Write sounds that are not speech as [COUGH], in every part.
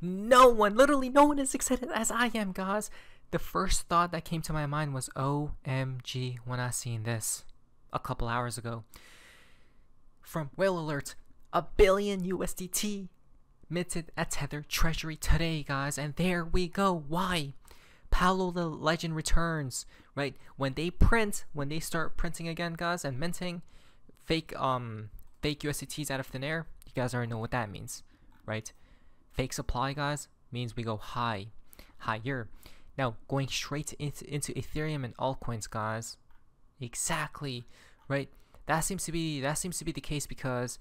No one, literally no one is excited as I am, guys. The first thought that came to my mind was OMG when I seen this a couple hours ago. From Whale Alert, a billion USDT minted at Tether Treasury today, guys. And there we go. Why? Paolo the Legend returns, right? When they print, when they start printing again, guys, and minting fake um fake USDTs out of thin air, you guys already know what that means, right? Fake supply, guys, means we go high, higher. Now going straight into into Ethereum and altcoins, guys. Exactly, right? That seems to be that seems to be the case because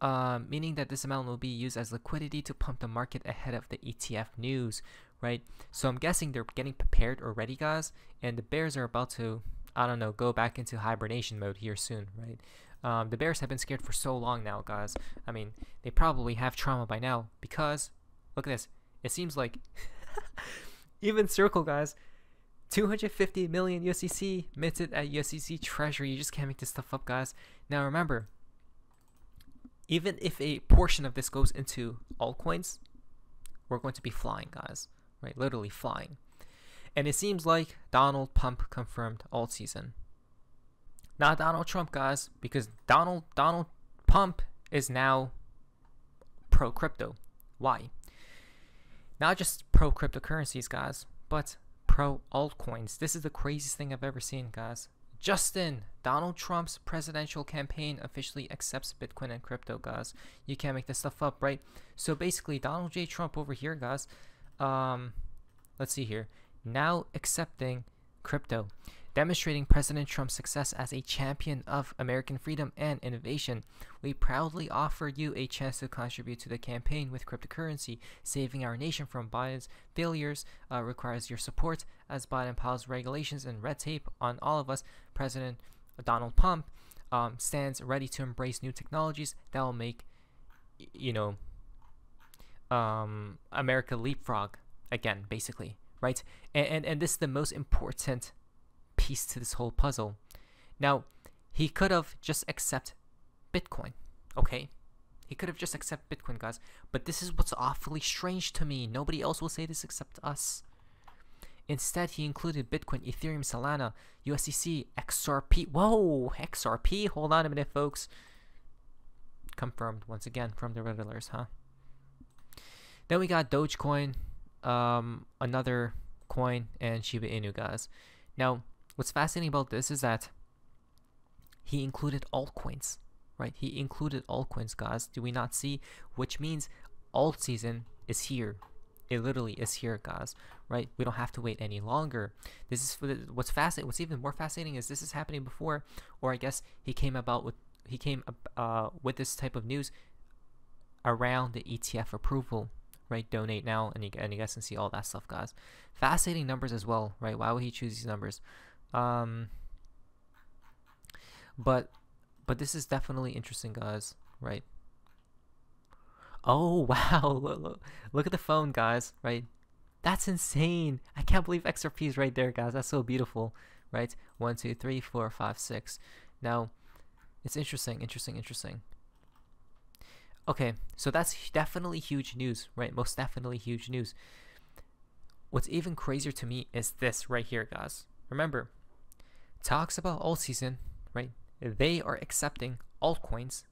uh, meaning that this amount will be used as liquidity to pump the market ahead of the ETF news, right? So I'm guessing they're getting prepared already, guys, and the bears are about to, I don't know, go back into hibernation mode here soon, right? Um, the bears have been scared for so long now, guys. I mean, they probably have trauma by now because, look at this. It seems like [LAUGHS] even Circle, guys, 250 million USDC minted at USDC Treasury. You just can't make this stuff up, guys. Now remember, even if a portion of this goes into altcoins, we're going to be flying, guys. Right? Literally flying. And it seems like Donald Pump confirmed alt season. Not Donald Trump, guys, because Donald Donald Pump is now pro crypto. Why? Not just pro cryptocurrencies, guys, but pro altcoins. This is the craziest thing I've ever seen, guys. Justin, Donald Trump's presidential campaign officially accepts Bitcoin and crypto, guys. You can't make this stuff up, right? So basically, Donald J. Trump over here, guys, um, let's see here, now accepting crypto demonstrating President Trump's success as a champion of American freedom and innovation. We proudly offer you a chance to contribute to the campaign with cryptocurrency. Saving our nation from Biden's failures uh, requires your support as Biden piles regulations and red tape on all of us. President Donald Pump um, stands ready to embrace new technologies that will make, you know, um, America leapfrog again, basically, right? And, and and this is the most important piece to this whole puzzle. Now, he could have just accept Bitcoin, okay? He could have just accept Bitcoin, guys. But this is what's awfully strange to me. Nobody else will say this except us. Instead, he included Bitcoin, Ethereum, Solana, USDC, XRP. Whoa, XRP? Hold on a minute, folks. Confirmed once again from the Redditors, huh? Then we got Dogecoin, um, another coin, and Shiba Inu, guys. Now, What's fascinating about this is that he included altcoins, right? He included altcoins, guys. Do we not see? Which means alt season is here. It literally is here, guys. Right? We don't have to wait any longer. This is what's fascinating. What's even more fascinating is this is happening before, or I guess he came about with he came uh, with this type of news around the ETF approval right? Donate now, and you, and you guys can see all that stuff, guys. Fascinating numbers as well, right? Why would he choose these numbers? Um, but but this is definitely interesting, guys. Right? Oh [LAUGHS] wow! Look, look, look at the phone, guys. Right? That's insane. I can't believe XRP is right there, guys. That's so beautiful. Right? One, two, three, four, five, six. Now, it's interesting, interesting, interesting. Okay, so that's definitely huge news, right? Most definitely huge news. What's even crazier to me is this right here, guys. Remember, talks about alt season, right? They are accepting altcoins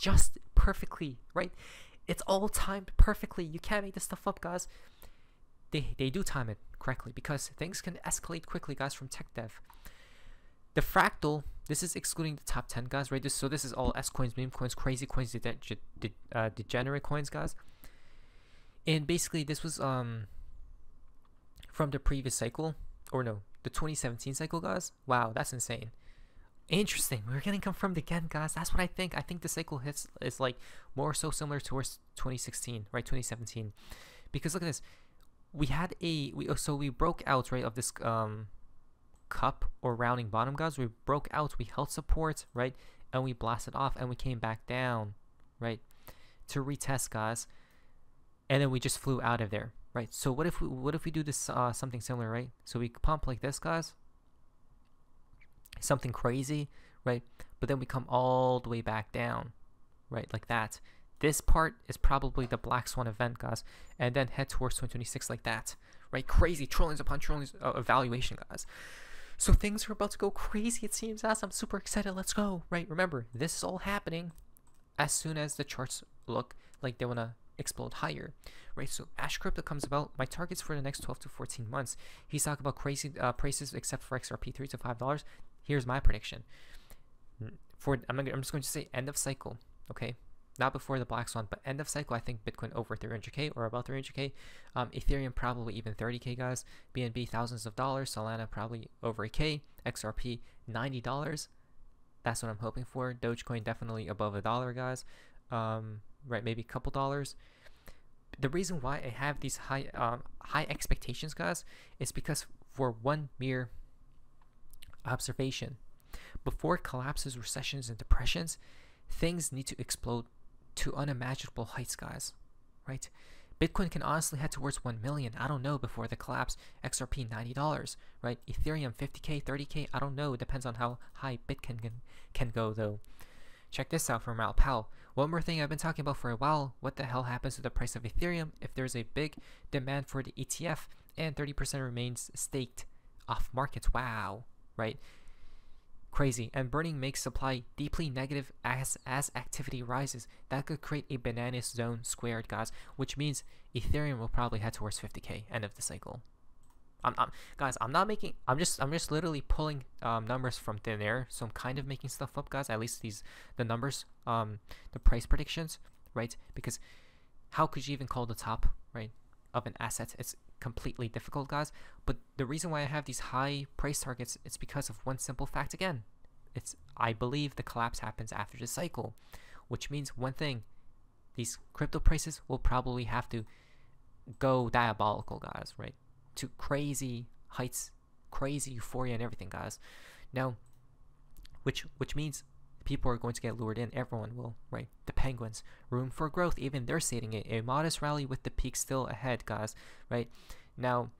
just perfectly, right? It's all timed perfectly. You can't make this stuff up, guys. They, they do time it correctly because things can escalate quickly, guys, from tech dev. The fractal, this is excluding the top 10, guys, right? This, so this is all S coins, meme coins, crazy coins, de de uh, degenerate coins, guys. And basically, this was um from the previous cycle, or no, the 2017 cycle, guys. Wow, that's insane. Interesting. We're getting confirmed again, guys. That's what I think. I think the cycle hits is like more so similar towards 2016, right? 2017. Because look at this. We had a we so we broke out right of this um cup or rounding bottom, guys. We broke out. We held support, right, and we blasted off, and we came back down, right, to retest, guys. And then we just flew out of there right? So what if we what if we do this uh, something similar, right? So we pump like this, guys. Something crazy, right? But then we come all the way back down, right? Like that. this part is probably the black swan event, guys, and then head towards 2026 like that, right? Crazy trillions upon trillions of evaluation, guys. So things are about to go crazy, it seems, as I'm super excited. Let's go, right? Remember, this is all happening as soon as the charts look like they want to explode higher, right? So Ash Crypto comes about. My targets for the next 12 to 14 months. He's talking about crazy uh, prices except for XRP, three to five dollars. Here's my prediction. For I'm, I'm just going to say end of cycle, okay? Not before the black swan, but end of cycle. I think Bitcoin over 300k or about 300k. Um, Ethereum probably even 30k, guys. BNB thousands of dollars. Solana probably over a k. XRP 90 dollars. That's what I'm hoping for. Dogecoin definitely above a dollar, guys. Um, right? Maybe a couple dollars. The reason why I have these high um, high expectations, guys, is because for one mere observation, before collapses, recessions, and depressions, things need to explode to unimaginable heights, guys. Right? Bitcoin can honestly head towards 1 million. I don't know before the collapse. XRP $90, right? Ethereum 50k, 30k. I don't know. It depends on how high Bitcoin can, can go, though. Check this out from Raoul Pal. One more thing I've been talking about for a while. What the hell happens to the price of Ethereum if there's a big demand for the ETF and 30% remains staked off markets? Wow, right? Crazy. And burning makes supply deeply negative as as activity rises. That could create a bananas zone squared, guys, which means Ethereum will probably head towards 50k end of the cycle. I'm, I'm, guys, I'm not making. I'm just, I'm just literally pulling um, numbers from thin air. So I'm kind of making stuff up, guys. At least these, the numbers, um, the price predictions, right? Because how could you even call the top, right, of an asset? It's completely difficult, guys. But the reason why I have these high price targets, it's because of one simple fact. Again, it's I believe the collapse happens after the cycle, which means one thing: these crypto prices will probably have to go diabolical, guys. Right? To crazy heights, crazy euphoria and everything, guys. Now, which which means people are going to get lured in. Everyone will, right? The Penguins, room for growth. Even they're stating it. A modest rally with the peak still ahead, guys. Right now,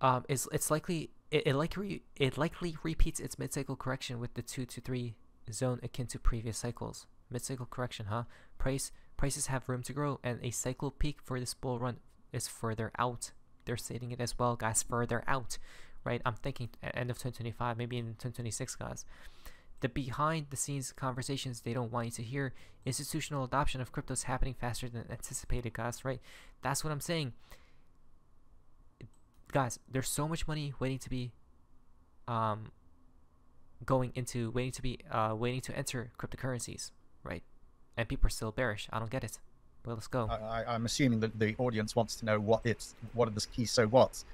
um, it's it's likely it, it likely it likely repeats its mid-cycle correction with the two to three zone akin to previous cycles. Mid-cycle correction, huh? Price prices have room to grow, and a cycle peak for this bull run is further out they're stating it as well, guys, further out, right? I'm thinking end of 2025, maybe in 2026, guys. The behind the scenes conversations they don't want you to hear. Institutional adoption of crypto is happening faster than anticipated, guys, right? That's what I'm saying. Guys, there's so much money waiting to be um going into waiting to be uh waiting to enter cryptocurrencies, right? And people are still bearish. I don't get it. Well, let's go. I, am assuming that the audience wants to know what it's what are the key so what's,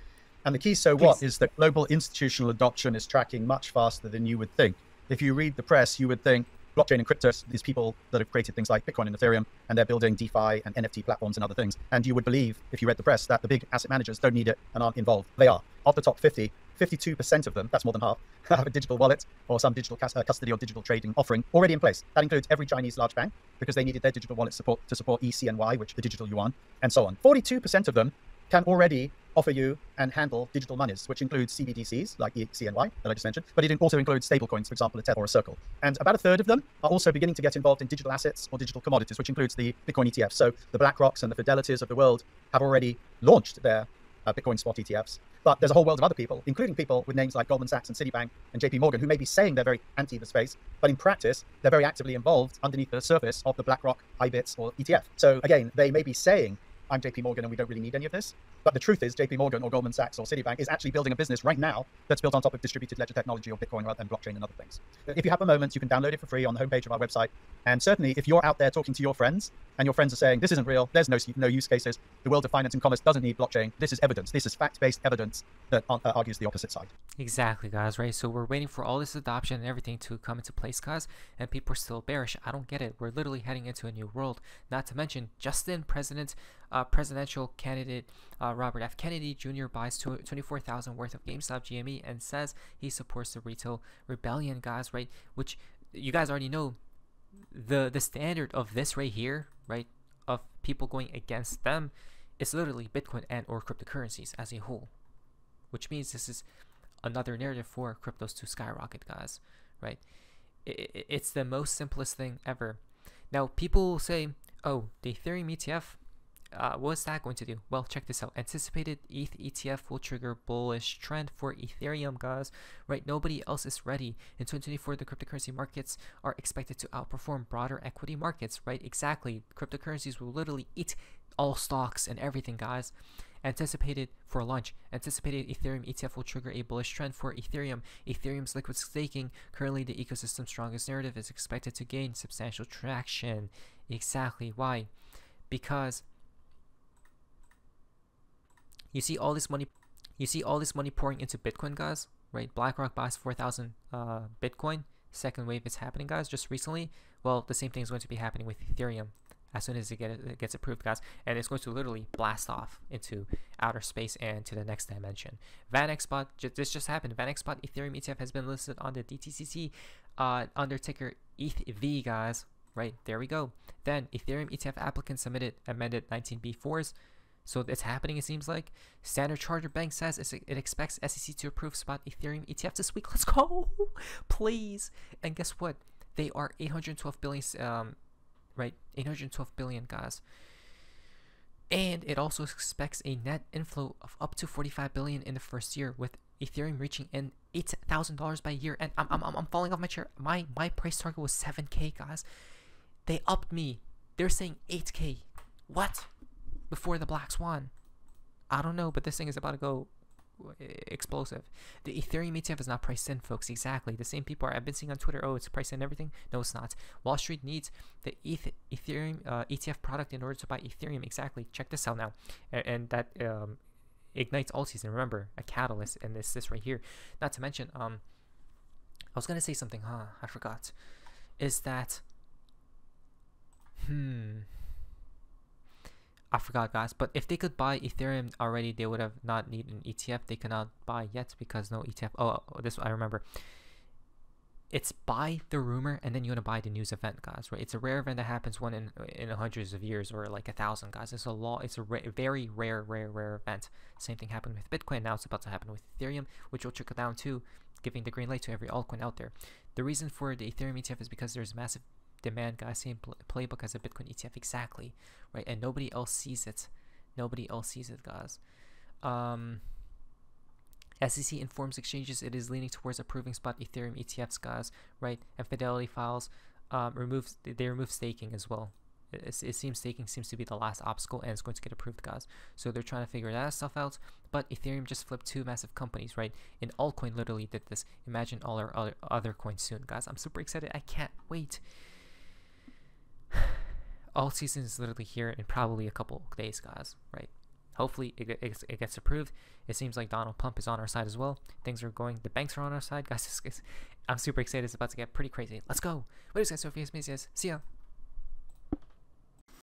and the key so Please. what is that global institutional adoption is tracking much faster than you would think. If you read the press, you would think blockchain and crypto, these people that have created things like Bitcoin and Ethereum, and they're building DeFi and NFT platforms and other things. And you would believe, if you read the press, that the big asset managers don't need it and aren't involved. They are. Of the top 50, 52% of them, that's more than half, [LAUGHS] have a digital wallet or some digital uh, custody or digital trading offering already in place. That includes every Chinese large bank because they needed their digital wallet support to support ECNY, which the digital yuan, and so on. 42% of them can already offer you and handle digital monies, which includes CBDCs like ECNY that I just mentioned, but it also includes stablecoins, for example, a Tether or a Circle. And about a third of them are also beginning to get involved in digital assets or digital commodities, which includes the Bitcoin ETF. So the BlackRocks and the Fidelities of the world have already launched their uh, Bitcoin spot ETFs. But there's a whole world of other people, including people with names like Goldman Sachs and Citibank and JP Morgan, who may be saying they're very anti the space, but in practice, they're very actively involved underneath the surface of the BlackRock, IBITS, or ETF. So again, they may be saying I'm JP Morgan and we don't really need any of this. But the truth is, JP Morgan or Goldman Sachs or Citibank is actually building a business right now that's built on top of distributed ledger technology or Bitcoin and blockchain and other things. If you have a moment, you can download it for free on the homepage of our website. And certainly, if you're out there talking to your friends and your friends are saying, this isn't real, there's no, no use cases, the world of finance and commerce doesn't need blockchain, this is evidence. This is fact based evidence that uh, argues the opposite side. Exactly, guys, right? So we're waiting for all this adoption and everything to come into place, guys, and people are still bearish. I don't get it. We're literally heading into a new world. Not to mention, Justin, President, uh, presidential candidate uh, Robert F. Kennedy Jr. buys 24,000 worth of GameStop GME and says he supports the retail rebellion, guys, right? Which you guys already know the the standard of this right here, right, of people going against them is literally Bitcoin and or cryptocurrencies as a whole. Which means this is another narrative for cryptos to skyrocket, guys, right? It, it, it's the most simplest thing ever. Now, people will say, oh, the Ethereum ETF, uh, what's that going to do? Well, check this out. Anticipated ETH ETF will trigger bullish trend for Ethereum, guys. Right? Nobody else is ready. In 2024, the cryptocurrency markets are expected to outperform broader equity markets. Right? Exactly. Cryptocurrencies will literally eat all stocks and everything, guys. Anticipated for launch. Anticipated Ethereum ETF will trigger a bullish trend for Ethereum. Ethereum's liquid staking, currently the ecosystem's strongest narrative, is expected to gain substantial traction. Exactly. Why? Because you see all this money you see all this money pouring into Bitcoin, guys, right? BlackRock buys 4,000 uh, Bitcoin. Second wave is happening, guys, just recently. Well, the same thing is going to be happening with Ethereum as soon as it, get, it gets approved, guys. And it's going to literally blast off into outer space and to the next dimension. VanEck Spot, this just happened. VanEck Spot Ethereum ETF has been listed on the DTCC uh, under ticker ETHV, guys. Right, there we go. Then Ethereum ETF applicants submitted amended 19B4s so it's happening, it seems like. Standard Chartered Bank says it expects SEC to approve spot Ethereum ETF this week. [LAUGHS] Let's go, please. And guess what? They are 812 billion, um, right? 812 billion, guys. And it also expects a net inflow of up to 45 billion in the first year, with Ethereum reaching thousand dollars by year. And I'm, I'm I'm falling off my chair. My my price target was 7k, guys. They upped me. They're saying 8k. What? Before the Black Swan. I don't know, but this thing is about to go uh, explosive. The Ethereum ETF is not priced in, folks. Exactly. The same people are, I've been seeing on Twitter, oh, it's priced in everything. No, it's not. Wall Street needs the ETH, Ethereum uh, ETF product in order to buy Ethereum. Exactly. Check this out now. And, and that um, ignites alt season. Remember, a catalyst, and this this right here. Not to mention, um, I was gonna say something, huh? I forgot. Is that, hmm. I forgot, guys. But if they could buy Ethereum already, they would have not need an ETF. They cannot buy yet because no ETF. Oh, oh, this I remember. It's buy the rumor and then you want to buy the news event, guys. Right? It's a rare event that happens one in in hundreds of years or like a thousand, guys. It's a law. It's a ra- very rare, rare, rare event. Same thing happened with Bitcoin. Now it's about to happen with Ethereum, which will trickle down to giving the green light to every altcoin out there. The reason for the Ethereum ETF is because there's massive demand same playbook as a Bitcoin ETF exactly, right? And nobody else sees it. Nobody else sees it, guys. Um, SEC informs exchanges it is leaning towards approving spot Ethereum ETFs, guys, right? And Fidelity Files um, removes they remove staking as well. It, it, seems staking seems to be the last obstacle, and it's going to get approved, guys. So they're trying to figure that stuff out. But Ethereum just flipped two massive companies, right? And Altcoin literally did this. Imagine all our other other coins soon, guys. I'm super excited. I can't wait alt season is literally here in probably a couple days, guys. Right? Hopefully it, it, it, gets approved. It seems like Donald Trump is on our side as well. Things are going. The banks are on our side, guys. [LAUGHS] It's, it's, I'm super excited. It's about to get pretty crazy. Let's go. What is guys? Sophia Smith See ya.